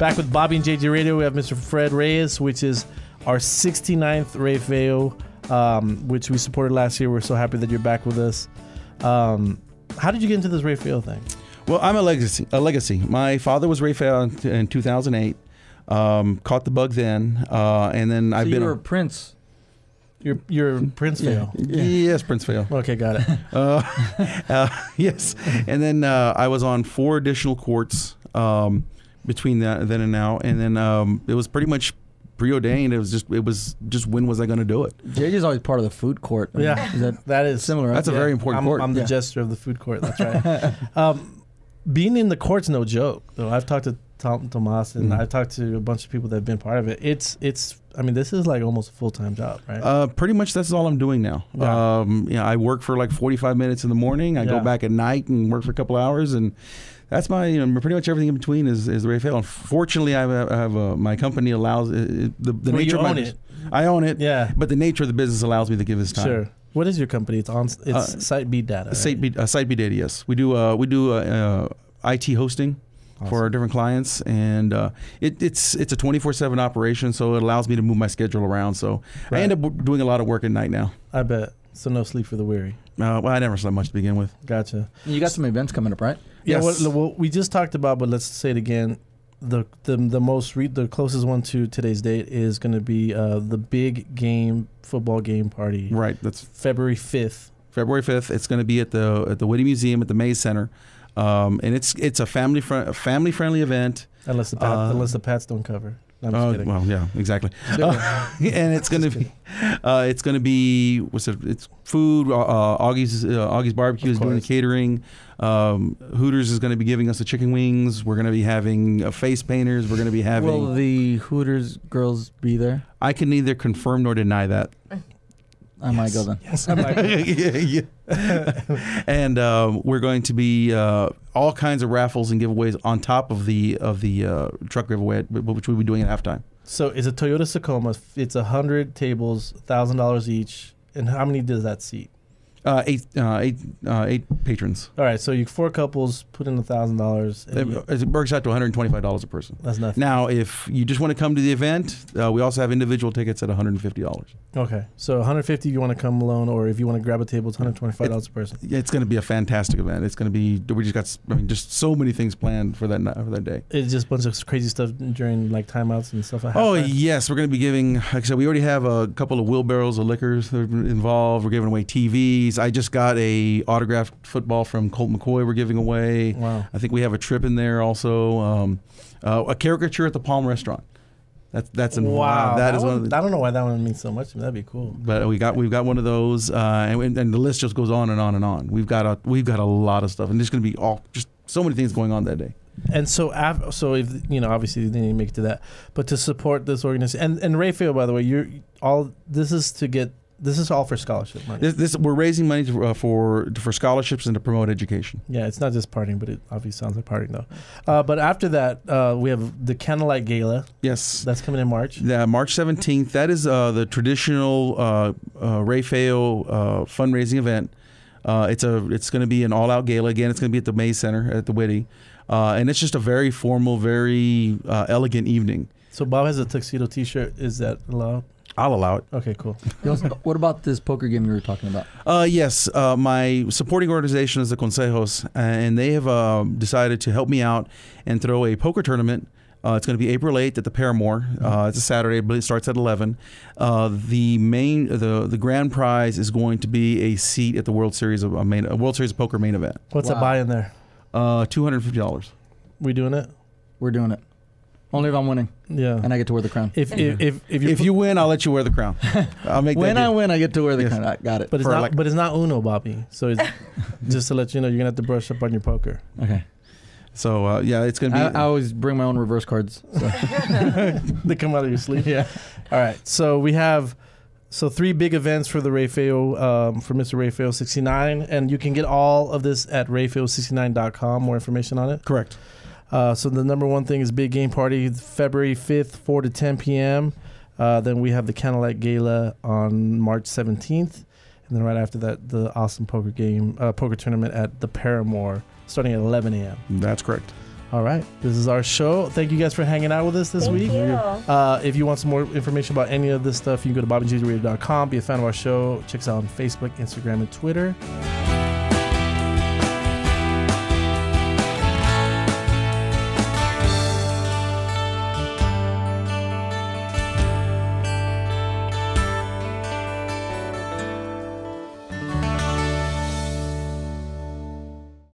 Back with Bobby and JJ Radio, we have Mr. Fred Reyes, which is our 69th Rey Feo, um, which we supported last year. We're so happy that you're back with us. Um, how did you get into this Rey Feo thing? Well, I'm a legacy. A legacy. My father was Rey Feo in, in 2008. Um, caught the bug then, uh, and then So I've been. you were a- a prince. You're, you're Prince Feo. Yes, Prince Feo. Okay, got it. Uh, uh, yes, and then uh, I was on four additional courts um, between that then and now, and then um, it was pretty much preordained. It was just it was just when was I going to do it? JJ's always part of the food court. I mean, Yeah. Is that That is similar? Right? That's a very important I'm, court. I'm the Yeah. jester of the food court. That's right. um, being in the court's no joke, though. I've talked to Tom Tomas and Mhm. I've talked to a bunch of people that have been part of it. It's it's. I mean, this is like almost a full time job, right? Uh, pretty much that's all I'm doing now. Yeah. Um, yeah, I work for like 45 minutes in the morning. I Yeah. go back at night and work for a couple hours, and that's my you know pretty much everything in between is is the Rey Feo. Unfortunately, I have, I have uh, my company allows uh, the the Well, you nature of my own bus- it. I own it, yeah, but the nature of the business allows me to give this time. sure. What is your company? It's on. It's Uh, Site B Data. right? Site B, uh, Site B Data, yes. We do uh, we do uh, uh, IT hosting for our different clients, and uh, it, it's it's a twenty four seven operation, so it allows me to move my schedule around. So I end up doing a lot of work at night now. I bet. So no sleep for the weary. Uh, well, I never slept much to begin with. Gotcha. You got some events coming up, right? Yeah. Yes. What, what we just talked about, but let's say it again. The the the most re- the closest one to today's date is going to be uh, the big game football game party, Right. That's February fifth. February fifth. It's going to be at the at the Witte Museum at the Mays Center, um, and it's it's a family fr- a family friendly event. Unless the pat, Uh, unless the Pats don't cover. No, I'm just Uh, kidding. well, yeah, exactly. Just kidding. and it's going to be uh, it's going to be what's it? It's food. Uh, uh, Augie's uh, Augie's barbecue is doing the catering. Um, Hooters is going to be giving us the chicken wings. We're going to be having uh, face painters. We're going to be having. Will the Hooters girls be there? I can neither confirm nor deny that. I might go then. Yes, I'm like, yeah, yeah. and um, we're going to be uh, all kinds of raffles and giveaways on top of the of the uh, truck giveaway, which we'll be doing at halftime. so it's a Toyota Tacoma. It's a hundred tables, thousand dollars each. And how many does that seat? Uh, eight, uh, eight, uh, eight patrons. All right, so you four couples put in a thousand dollars. It, works out to one hundred twenty-five dollars a person. That's nothing. Now, if you just want to come to the event, uh, we also have individual tickets at one hundred and fifty dollars. Okay, so 150 if you want to come alone, or if you want to grab a table, it's 125 dollars a person. It's going to be a fantastic event. It's going to be. We just got. I mean, just so many things planned for that for that day. It's just a bunch of crazy stuff during like timeouts and stuff. Like Oh yes, we're going to be giving. Like I said, we already have a couple of wheelbarrows of liquors that are involved. We're giving away TVs. I just got a autographed football from Colt McCoy. We're giving away. Wow. I think we have a trip in there also. Um, uh, a caricature at the Palm Restaurant. That's that's involved. Wow, that is one, of the. I don't know why that one means so much. to me. That'd be cool. But we got we've got one of those, uh, and, and the list just goes on and on and on. We've got a we've got a lot of stuff, and there's going to be all just so many things going on that day. And so, af- so if you know, obviously, they didn't make it to that, but to support this organization and and Rey Feo, by the way, you're all this is to get this is all for scholarship money. This, this we're raising money to, uh, for for scholarships and to promote education. yeah, it's not just partying, but it obviously sounds like partying though. Uh, but after that, uh, we have the Candlelight Gala Yes. that's coming in March. The March 17th, that is uh, the traditional uh, uh, uh, fundraising event. Uh, it's a it's going to be an all out gala again. It's going to be at the May Center at the Witte, uh, and it's just a very formal, very uh, elegant evening. So Bob has a tuxedo T-shirt. Is that allowed? I'll allow it. Okay, cool. What about this poker game you were talking about? Uh, yes, uh, my supporting organization is the Consejos, and they have uh, decided to help me out and throw a poker tournament. Uh, it's going to be April 8th at the Paramour. Uh, it's a Saturday, but it starts at 11. Uh, the main, the the grand prize is going to be a seat at the World Series of a main, a World Series of Poker main event. What's Wow. that buy in there? Uh, two hundred fifty dollars. We doing it? We're doing it. Only if I'm winning Yeah. and I get to wear the crown. if if if, if, If you win, I'll let you wear the crown. I'll make When that I win, I get to wear the Yes. crown. I got it. but it's for not like- but it's not Uno, Bobby. So it's just to let you know, you're gonna have to brush up on your poker. Okay. So uh, yeah, it's going to I, be. I always bring my own reverse cards. So. they come out of your sleeve. yeah. All right. So we have so three big events for the Rey Feo um, for Mr. Rey Feo 69, and you can get all of this at rayfeo69.com. More information on it. Correct. Uh, so the number one thing is big game party, February 5th, 4 to 10 p.m. Uh, then we have the Candlelight Gala on March 17th, and then right after that, the awesome poker game uh, poker tournament at the Paramour starting at 11 a.m. That's correct. All right. This is our show. Thank you guys for hanging out with us this Thank week. you. Uh, if you want some more information about any of this stuff, you can go to bobbyjradio.com. Be a fan of our show. Check us out on Facebook, Instagram, and Twitter.